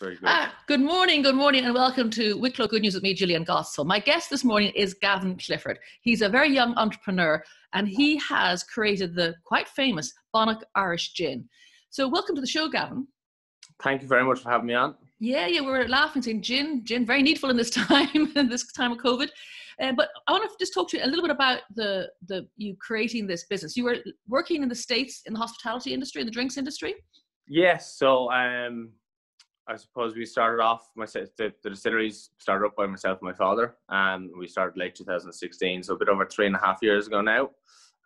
Very good. Ah, good morning, good morning, and welcome to Wicklow Good News with me, Jillian Godsil. My guest this morning is Gavin Clifford. He's a very young entrepreneur and he has created the quite famous Bonac Irish Gin. So, welcome to the show, Gavin. Thank you very much for having me on. Yeah, yeah, we were laughing, saying gin, gin, very needful in this time, in this time of COVID. Uh, but I want to just talk to you a little bit about the the you creating this business. You were working in the states in the hospitality industry, in the drinks industry. Yes. So um, I suppose we started off. My the, the distilleries started up by myself and my father, and we started late 2016, so a bit over three and a half years ago now.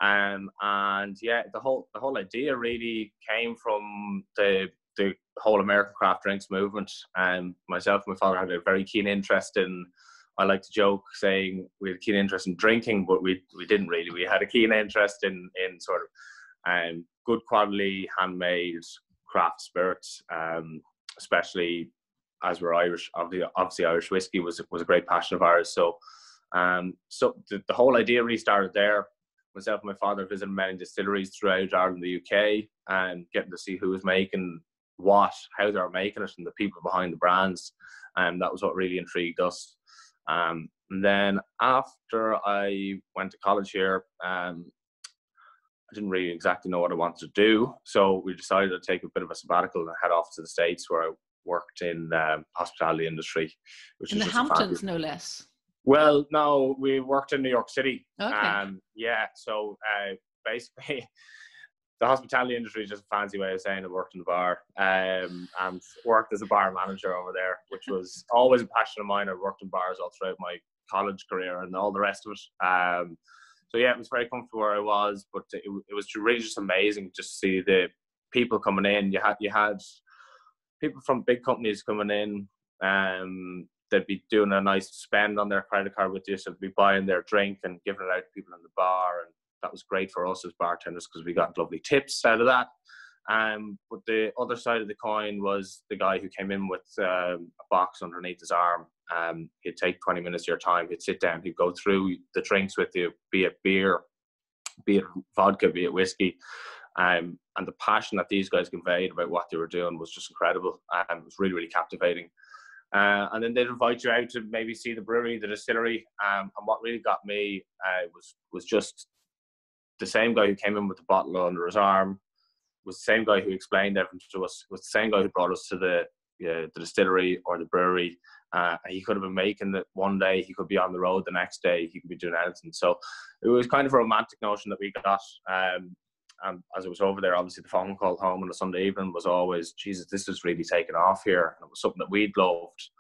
Um, and yeah, the whole the whole idea really came from the the whole American craft drinks movement. And um, myself and my father had a very keen interest in. I like to joke saying we had a keen interest in drinking, but we we didn't really. We had a keen interest in in sort of um, good quality handmade craft spirits. Um, especially as we're Irish. Obviously, obviously Irish whiskey was was a great passion of ours. So, um, so the, the whole idea really started there. Myself and my father visited many distilleries throughout Ireland, the UK, and getting to see who was making what, how they were making it, and the people behind the brands. And that was what really intrigued us. Um, and then after I went to college here, um, I didn't really exactly know what I wanted to do. So we decided to take a bit of a sabbatical and head off to the States where I worked in um, hospitality industry. Which in the Hamptons, no less. Well, no, we worked in New York City. Okay. Um, yeah, so uh, basically, the hospitality industry is just a fancy way of saying I worked in a bar um, and worked as a bar manager over there, which was always a passion of mine. I worked in bars all throughout my college career and all the rest of it. Um, so yeah, it was very comfortable where I was, but it, it was really just amazing just to see the people coming in. You had you had people from big companies coming in. Um, they'd be doing a nice spend on their credit card with you, so they'd be buying their drink and giving it out to people in the bar, and that was great for us as bartenders because we got lovely tips out of that. Um, but the other side of the coin was the guy who came in with um, a box underneath his arm um, he'd take 20 minutes of your time. He'd sit down. He'd go through the drinks with you, be it beer, be it vodka, be it whiskey. Um, and the passion that these guys conveyed about what they were doing was just incredible. Um, it was really, really captivating. Uh, and then they'd invite you out to maybe see the brewery, the distillery. Um, and what really got me uh, was was just the same guy who came in with the bottle under his arm was the same guy who explained everything to us. Was the same guy who brought us to the uh, the distillery or the brewery uh, he could have been making it one day, he could be on the road the next day, he could be doing anything. So it was kind of a romantic notion that we got. Um, and as it was over there, obviously the phone call home on a Sunday evening was always, Jesus, this is really taking off here. And it was something that we'd loved.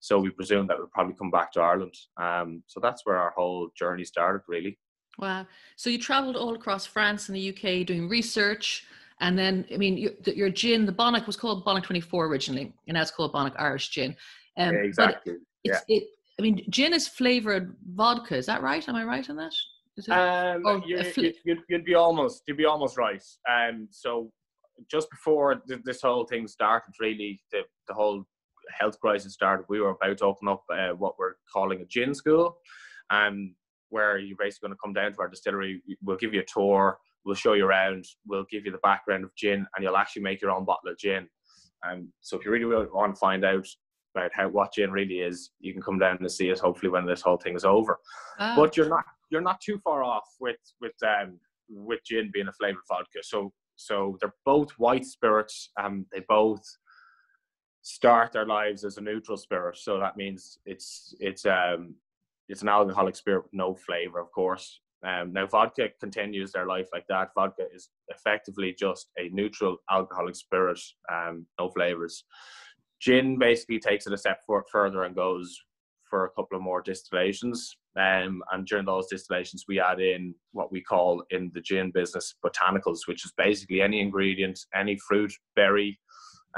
So we presumed that we'd probably come back to Ireland. Um, so that's where our whole journey started, really. Wow. So you traveled all across France and the UK doing research. And then, I mean, your, your gin, the Bonac was called Bonac 24 originally, and now it's called Bonac Irish Gin. Um, yeah, exactly. yeah. It, I mean, gin is flavored vodka. Is that right? Am I right on that? Um, you, fl- you'd, you'd, be almost you'd be almost right. Um, so just before th- this whole thing started, really, the the whole health crisis started. We were about to open up uh, what we're calling a gin school, um, where you're basically going to come down to our distillery. We'll give you a tour. We'll show you around. We'll give you the background of gin, and you'll actually make your own bottle of gin. Um, so if you really want to find out about how what gin really is, you can come down and see us hopefully when this whole thing is over. Ah. But you're not you're not too far off with with um with gin being a flavored vodka. So so they're both white spirits. Um, they both start their lives as a neutral spirit. So that means it's it's um it's an alcoholic spirit with no flavor, of course. Um, now vodka continues their life like that. Vodka is effectively just a neutral alcoholic spirit, um, no flavors. Gin basically takes it a step further and goes for a couple of more distillations. Um, and during those distillations, we add in what we call in the gin business botanicals, which is basically any ingredient, any fruit, berry,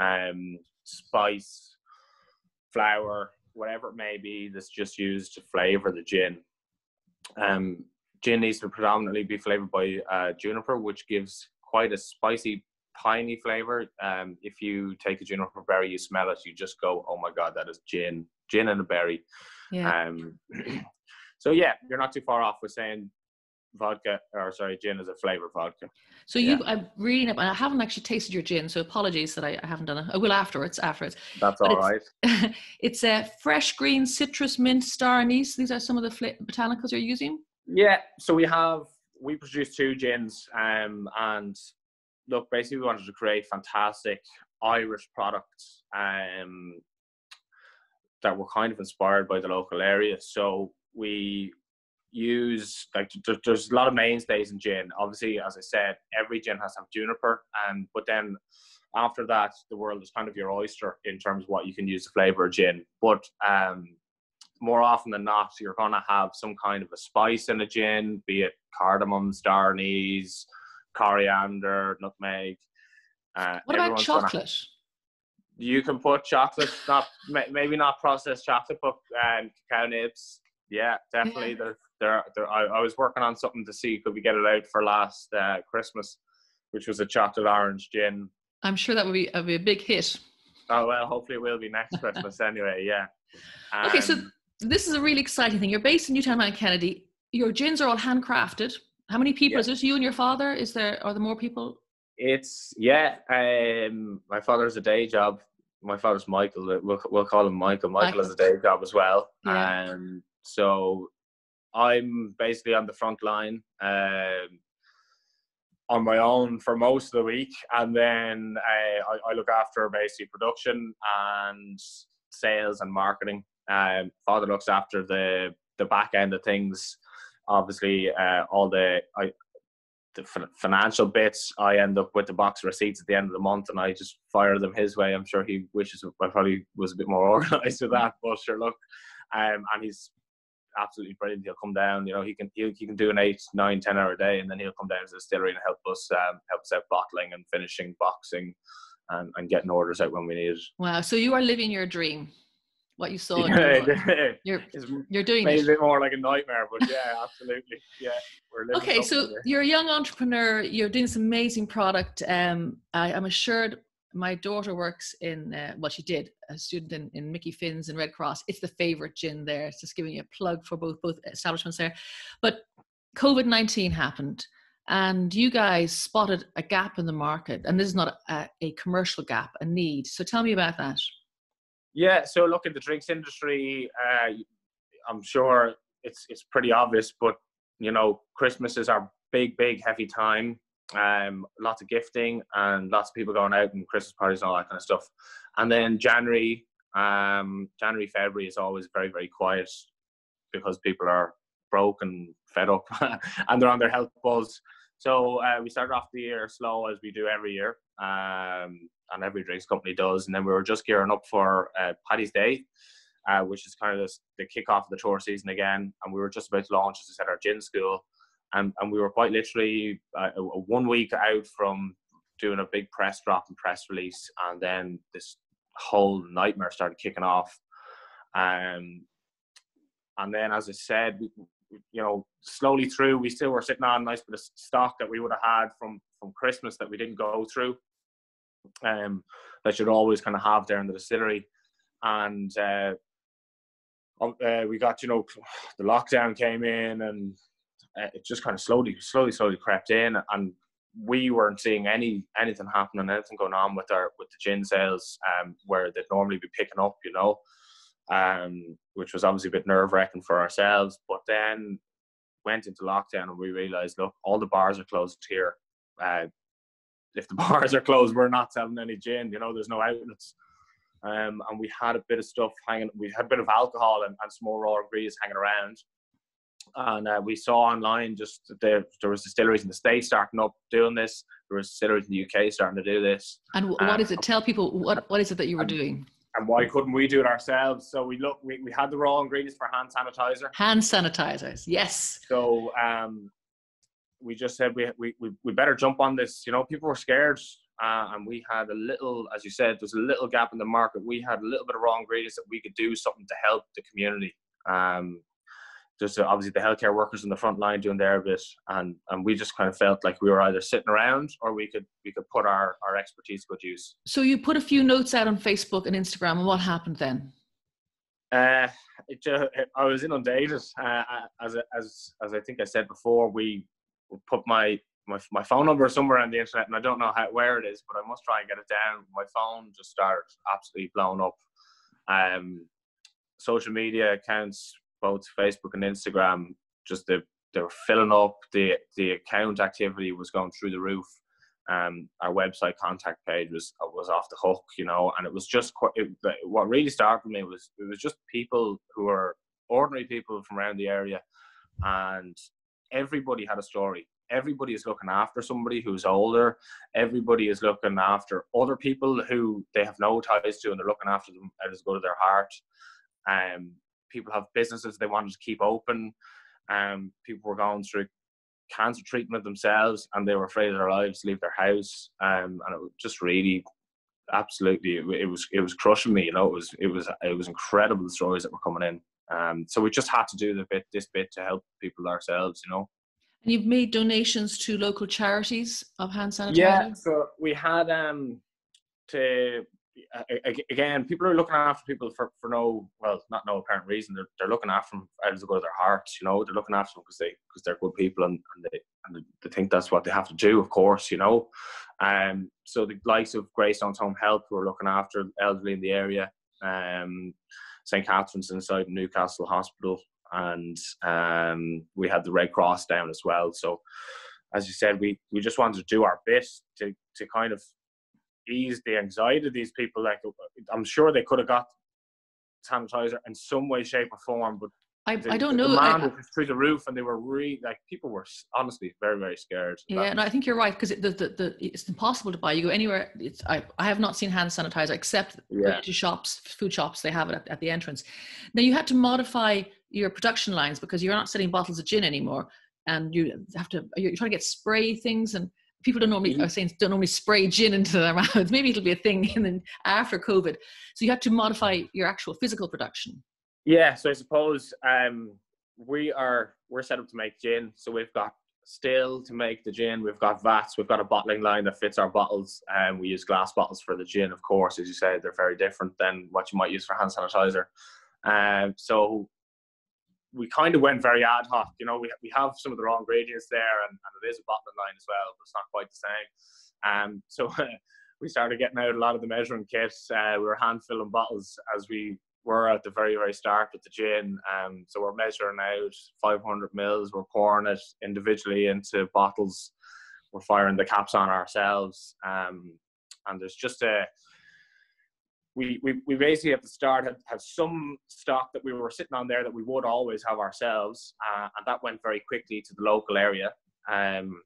um, spice, flower, whatever it may be, that's just used to flavor the gin. Um, gin needs to predominantly be flavored by uh, juniper, which gives quite a spicy piney flavor. Um, if you take a juniper berry, you smell it, you just go, "Oh my god, that is gin, gin and a berry." Yeah. Um, so yeah, you're not too far off with saying vodka, or sorry, gin is a flavor vodka. So you, I'm reading up, and I haven't actually tasted your gin, so apologies that I, I haven't done it. I will afterwards. Afterwards, that's But all it's- right. it's a fresh green citrus mint star anise. These are some of the fla- botanicals you're using. Yeah, so we have we produce two gins, um, and look, basically we wanted to create fantastic Irish products, um, that were kind of inspired by the local area. So we use like there's a lot of mainstays in gin. Obviously, as I said, every gin has to have juniper, and but then after that, the world is kind of your oyster in terms of what you can use to flavor gin. But um, more often than not, you're going to have some kind of a spice in a gin, be it cardamom, anise, coriander, nutmeg. Uh, What about everyone's gonna- chocolate? you can put chocolate, not maybe not processed chocolate, but um, cacao nibs. Yeah, definitely. Yeah. There, there, there. I, I was working on something to see could we get it out for last uh, Christmas, which was a chocolate orange gin. I'm sure that would be, would be a big hit. Oh well, hopefully it will be next Christmas anyway. Yeah. Okay, so Um, this is a really exciting thing. You're based in Newtownmountkennedy. Your gins are all handcrafted. How many people? Yeah. Is this you and your father? Is there are there more people? It's yeah. Um, my father's a day job. My father's Michael. uh, We'll, we'll call him Michael. Michael has a day job as well. Yeah. Um, so I'm basically on the front line. Um, on my own for most of the week, and then uh, I, I look after basically production and sales and marketing. Um, father looks after the the back end of things. Obviously, uh, all the I, the fin- financial bits, I end up with the box receipts at the end of the month, and I just fire them his way. I'm sure he wishes I probably was a bit more organised with that, but sure, look, um, and he's absolutely brilliant. He'll come down, you know, he can he, he can do an eight, nine, ten hour day, and then he'll come down to the distillery and help us um, help us out bottling and finishing, boxing, and, and getting orders out when we need it. Wow. So you are living your dream. What you saw. book. You're it's you're doing maybe it. a bit more like a nightmare, but yeah, absolutely, yeah. Okay, so you're a young entrepreneur. You're doing this amazing product. Um, I, I'm assured my daughter works in, uh, well, she did, a student in, in Mickey Finn's and Red Cross. It's the favorite gin there. It's just giving you a plug for both both establishments there. But COVID 19 happened, and you guys spotted a gap in the market. And this is not a, a commercial gap, a need. So tell me about that. Yeah, so look at the drinks industry. Uh, I'm sure it's it's pretty obvious, but you know, Christmas is our big, big, heavy time. Um, lots of gifting and lots of people going out and Christmas parties and all that kind of stuff. And then January, um, January, February is always very, very quiet because people are broke and fed up and they're on their health buzz. So uh, we started off the year slow as we do every year, um, and every drinks company does. And then we were just gearing up for uh, Paddy's Day, uh, which is kind of the, the kickoff of the tour season again. And we were just about to launch, as I said, our gin school, and and we were quite literally uh, one week out from doing a big press drop and press release, and then this whole nightmare started kicking off. Um, and then, as I said, you know, slowly through, we still were sitting on a nice bit of stock that we would have had from from Christmas that we didn't go through. Um, that you'd always kind of have there in the distillery, and uh, uh, we got you know the lockdown came in, and uh, it just kind of slowly, slowly, slowly crept in, and we weren't seeing any anything happening, anything going on with our with the gin sales, um, where they'd normally be picking up, you know? Um, which was obviously a bit nerve wracking for ourselves. But then went into lockdown and we realized, look, all the bars are closed here. Uh, if the bars are closed, we're not selling any gin. You know, there's no outlets. Um, and we had a bit of stuff hanging. We had a bit of alcohol and, and some more raw ingredients hanging around. And uh, we saw online just that there, there was distilleries in the states starting up doing this. There was distilleries in the UK starting to do this. And wh- what is it? Tell people what what is it that you were Um, doing? And why couldn't we do it ourselves? So we look. We, we had the raw ingredients for hand sanitizer. Hand sanitizers. Yes. So um, we just said we, we, we, we better jump on this. You know, people were scared. Uh, and we had a little, as you said, there's a little gap in the market. We had a little bit of raw ingredients that we could do something to help the community. Um, just uh, obviously the healthcare workers in the front line doing their bit, and and we just kind of felt like we were either sitting around or we could we could put our our expertise to good use. So you put a few notes out on Facebook and Instagram, and what happened then? Uh, just, I was inundated. Uh, as as as I think I said before, we put my my my phone number somewhere on the internet, and I don't know how where it is, but I must try and get it down. My phone just started absolutely blown up. Um, social media accounts, both Facebook and Instagram, just the, they were filling up. The the account activity was going through the roof. Um, our website contact page was was off the hook, you know, and it was just quite, it, what really started me was it was just people who were ordinary people from around the area, and everybody had a story. Everybody is looking after somebody who's older. Everybody is looking after other people who they have no ties to, and they're looking after them as good of their heart. Um, people have businesses they wanted to keep open. Um, people were going through cancer treatment themselves, and they were afraid of their lives to leave their house. Um, and it was just really, absolutely, it, it, was it was crushing me. You know, it was it was it was incredible the stories that were coming in. Um, so we just had to do the bit this bit to help people ourselves. You know. And you've made donations to local charities of hand sanitizer. Yeah, so we had um to again, people are looking after people for, for no, well, not no apparent reason. They're, they're looking after them out of the good of their hearts, you know. They're looking after them because they because they're good people and, and they and they think that's what they have to do, of course, you know. Um, so the likes of Greystones Home Help who are looking after elderly in the area, um, St Catherine's inside Newcastle Hospital, and um, we had the Red Cross down as well. So, as you said, we we just wanted to do our bit to to kind of ease the anxiety of these people. Like I'm sure they could have got sanitizer in some way, shape, or form, but I, the, I don't know. I, was through the roof, and they were really like people were honestly very very scared. Yeah, and I think you're right because the, the, the it's impossible to buy. You go anywhere. It's I, I have not seen hand sanitizer except yeah. to shops, food shops. They have it at, at the entrance. Now you had to modify your production lines because you're not selling bottles of gin anymore, and you have to you're trying to get spray things and people don't normally mm-hmm. I was saying don't normally spray gin into their mouths. Maybe it'll be a thing in the, after COVID. So you have to modify your actual physical production. Yeah, so I suppose um, we are we're set up to make gin. So we've got still to make the gin. We've got vats. We've got a bottling line that fits our bottles, and we use glass bottles for the gin. Of course, as you said, they're very different than what you might use for hand sanitizer. Um, so we kind of went very ad hoc. You know, we, we have some of the raw ingredients there, and, and it is a bottling line as well, but it's not quite the same. Um, so we started getting out a lot of the measuring kits. Uh, we were hand filling bottles as we were at the very very start with the gin. Um, so we're measuring out 500 mils. We're pouring it individually into bottles. We're firing the caps on ourselves. Um, and there's just a we, we, we basically at the start had, had some stock that we were sitting on there that we would always have ourselves, uh, and that went very quickly to the local area, um,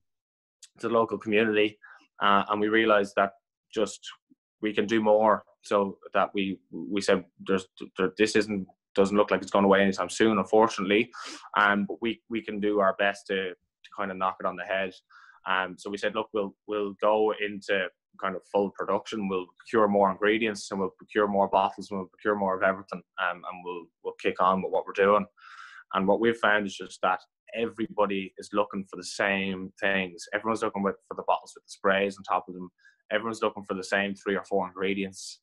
to the local community, uh, and we realised that just we can do more. So that we we said there's there, this isn't doesn't look like it's going away anytime soon, unfortunately, um, but we we can do our best to to kind of knock it on the head. Um, so we said, look, we'll we'll go into kind of full production, we'll procure more ingredients and we'll procure more bottles and we'll procure more of everything, um, and we'll we'll kick on with what we're doing. And what we've found is just that everybody is looking for the same things. Everyone's looking with, for the bottles with the sprays on top of them. Everyone's looking for the same three or four ingredients.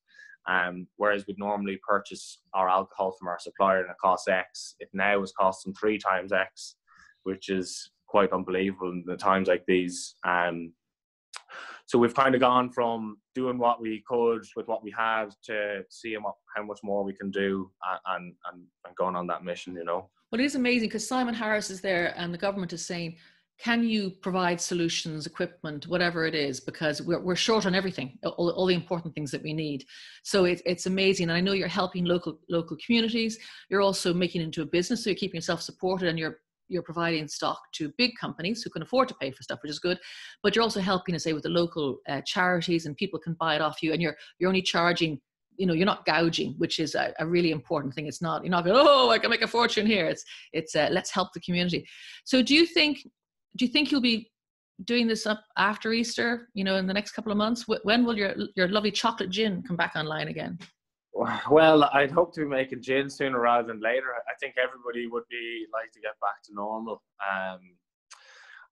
Um, whereas we'd normally purchase our alcohol from our supplier and it costs X, it now is costing three times X, which is quite unbelievable in the times like these. Um, so we've kind of gone from doing what we could with what we had to seeing what, how much more we can do and, and, and going on that mission, you know. Well, it is amazing because Simon Harris is there and the government is saying, can you provide solutions, equipment, whatever it is, because we're, we're short on everything, all, all the important things that we need. So it, it's amazing. And I know you're helping local local communities. You're also making into a business, so you're keeping yourself supported and you're you're providing stock to big companies who can afford to pay for stuff, which is good. But you're also helping, to say, with the local uh, charities, and people can buy it off you, and you're you're only charging. You know, you're not gouging, which is a, a really important thing. It's not you're not going, oh, I can make a fortune here. It's it's uh, let's help the community. So, do you think do you think you'll be doing this up after Easter? You know, in the next couple of months. When will your your lovely chocolate gin come back online again? Well, I'd hope to be making gin sooner rather than later. I think everybody would be like to get back to normal. Um,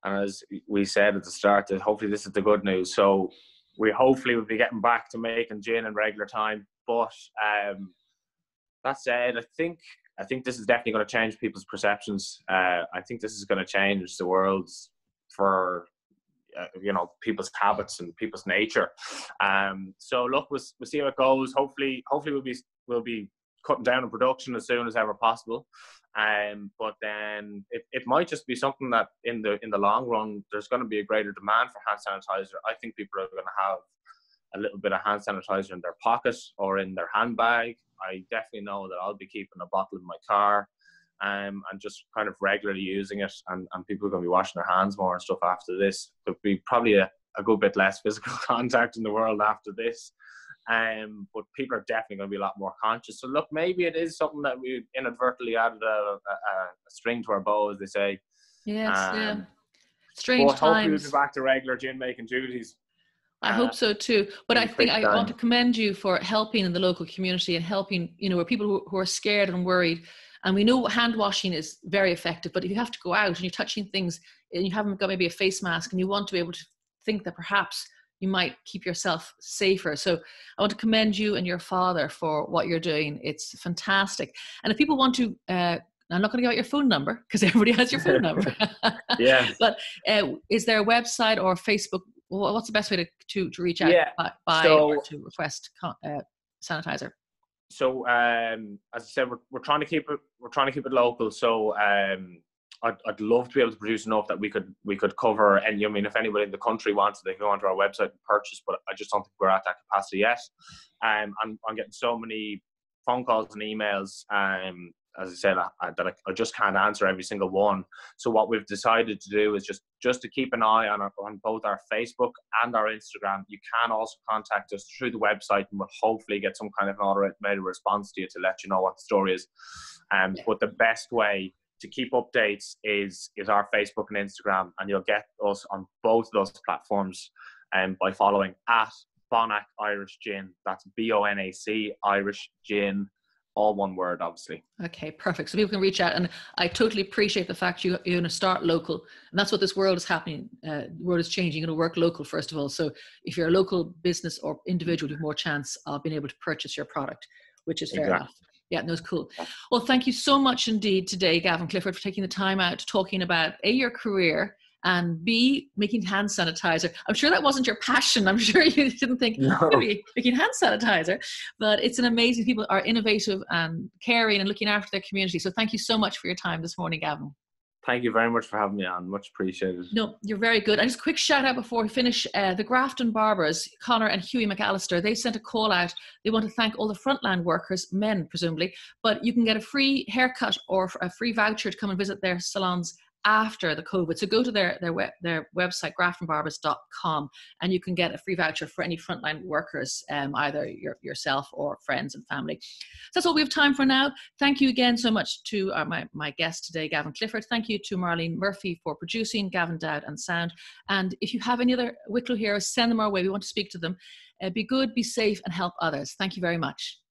and as we said at the start, that hopefully this is the good news. So we hopefully will be getting back to making gin in regular time. But um, that said, I think I think this is definitely going to change people's perceptions. Uh, I think this is going to change the world for uh, you know people's habits and people's nature. Um, so look, we'll, we'll see how it goes. Hopefully, hopefully we'll be we'll be cutting down on production as soon as ever possible. Um, but then it, it might just be something that in the in the long run there's going to be a greater demand for hand sanitizer. I think people are going to have a little bit of hand sanitizer in their pocket or in their handbag. I definitely know that I'll be keeping a bottle in my car um, and just kind of regularly using it. And, and people are going to be washing their hands more and stuff after this. There'll be probably a, a good bit less physical contact in the world after this. Um, but people are definitely going to be a lot more conscious. So look, maybe it is something that we inadvertently added a, a, a string to our bow, as they say. Yes, um, yeah. Strange but times. Hopefully, we'll be back to regular gin making duties. I uh, hope so too. But I think I want to commend you for helping in the local community and helping, you know, where people who, who are scared and worried. And we know hand washing is very effective, but if you have to go out and you're touching things and you haven't got maybe a face mask and you want to be able to think that perhaps you might keep yourself safer. So I want to commend you and your father for what you're doing. It's fantastic. And if people want to, uh, I'm not going to give out your phone number because everybody has your phone number. yeah. But uh, is there a website or Facebook what's the best way to to, to reach out yeah. by, by so, or to request uh, sanitizer? So um, as I said, we're, we're trying to keep it we're trying to keep it local. So um, I'd, I'd love to be able to produce enough that we could we could cover any. I mean, if anybody in the country wants, they can go onto our website and purchase. But I just don't think we're at that capacity yet. Um, I'm I'm getting so many phone calls and emails um, as I said, I, I, that I, I, just can't answer every single one. So what we've decided to do is just just to keep an eye on our, on both our Facebook and our Instagram. You can also contact us through the website, and we'll hopefully get some kind of an automated response to you to let you know what the story is. Um, but the best way to keep updates is is our Facebook and Instagram, and you'll get us on both of those platforms um, by following at Bonac Irish Gin. That's B O N A C Irish Gin all one word, obviously. Okay, perfect. So people can reach out, and I totally appreciate the fact you, you're going to start local, and that's what this world is happening. Uh, the world is changing. You're going to work local first of all. So if you're a local business or individual, you have more chance of being able to purchase your product, which is fair exactly. enough. Yeah, no, it's cool. Well, thank you so much indeed today, Gavin Clifford, for taking the time out to talking about a your career and B, making hand sanitizer. I'm sure that wasn't your passion. I'm sure you didn't think no. making hand sanitizer, but it's an amazing. People are innovative and caring and looking after their community. So thank you so much for your time this morning, Gavin. Thank you very much for having me on. Much appreciated. No, you're very good. And just a quick shout out before we finish uh, the Grafton Barbers, Connor and Huey McAllister, they sent a call out. They want to thank all the frontline workers, men presumably, but you can get a free haircut or a free voucher to come and visit their salons after the COVID. So go to their their web, their website graftonbarbers.com and you can get a free voucher for any frontline workers, um, either your, yourself or friends and family. So that's all we have time for now. Thank you again so much to our, uh, my my guest today, Gavin Clifford. Thank you to Marlene Murphy for producing, Gavin Dowd and sound. And if you have any other Wicklow heroes, send them our way. We want to speak to them. Uh, be good, be safe, and help others. Thank you very much.